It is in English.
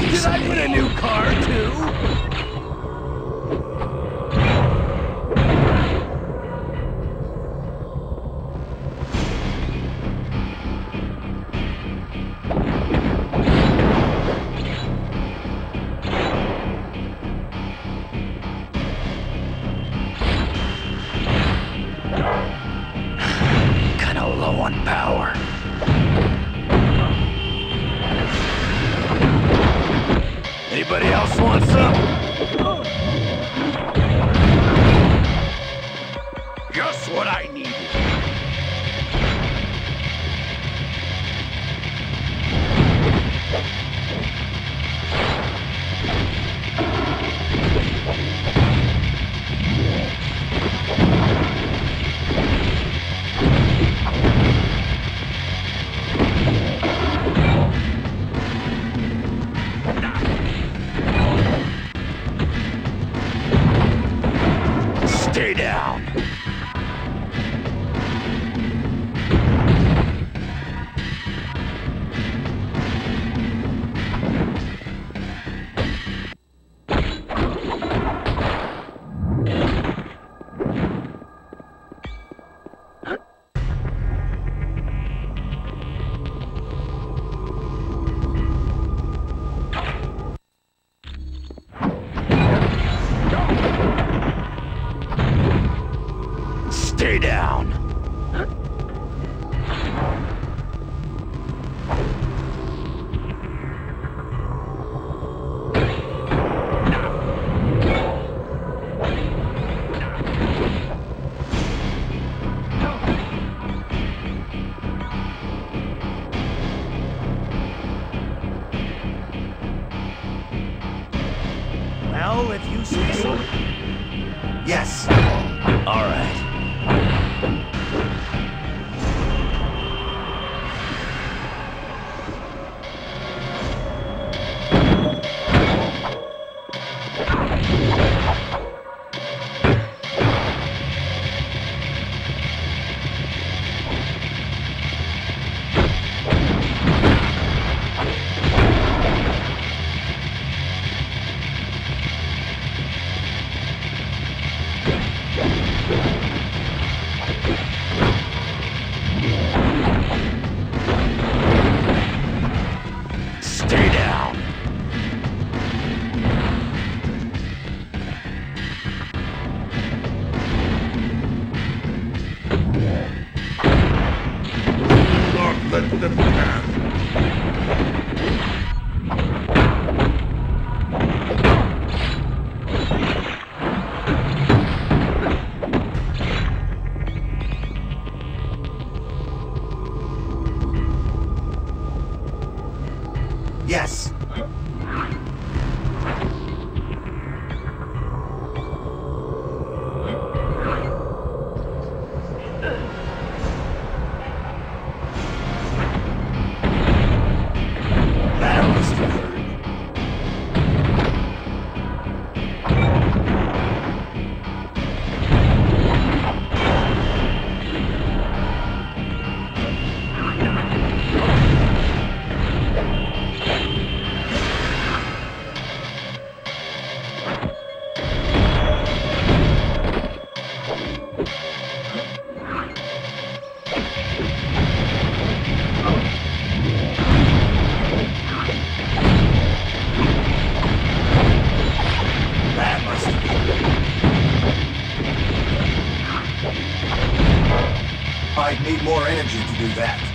Did I win a new Yes. I'd